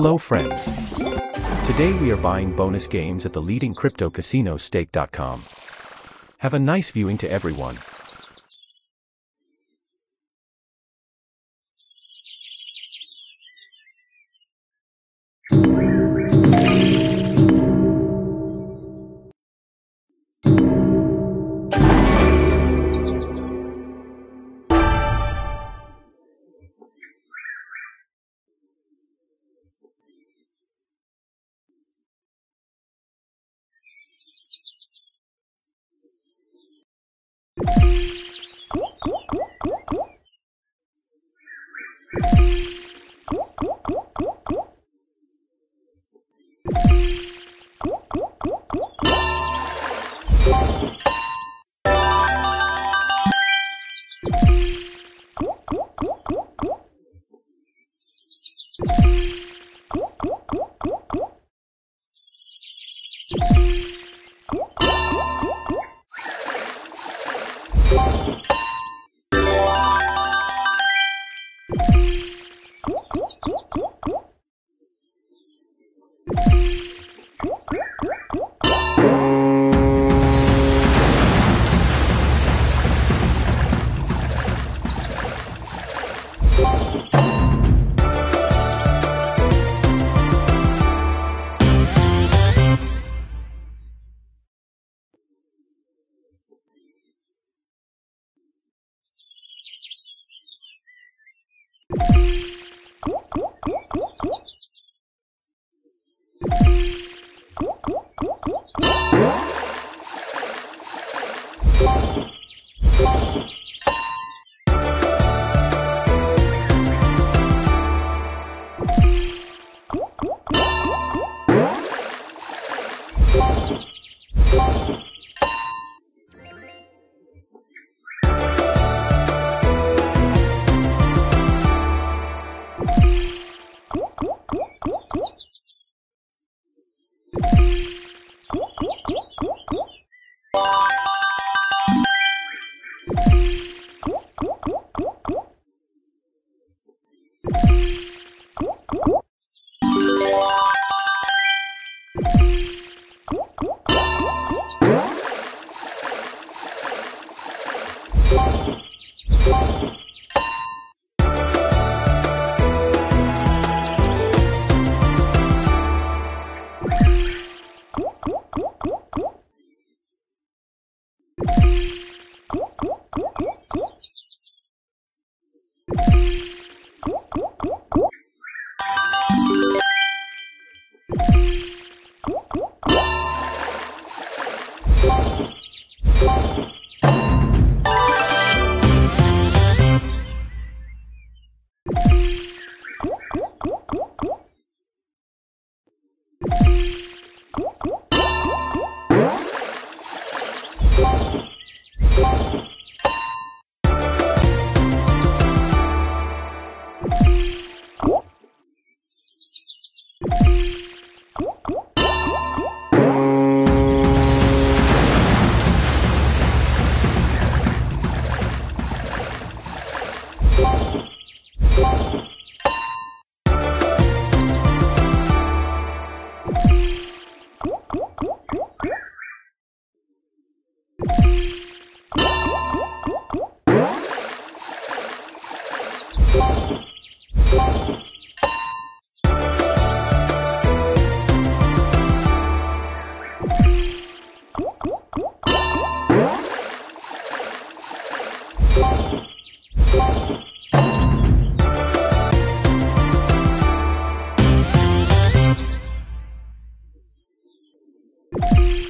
Hello friends. Today we are buying bonus games at the leading crypto casino stake.com. Have a nice viewing to everyone. you. Whoop! you Bye.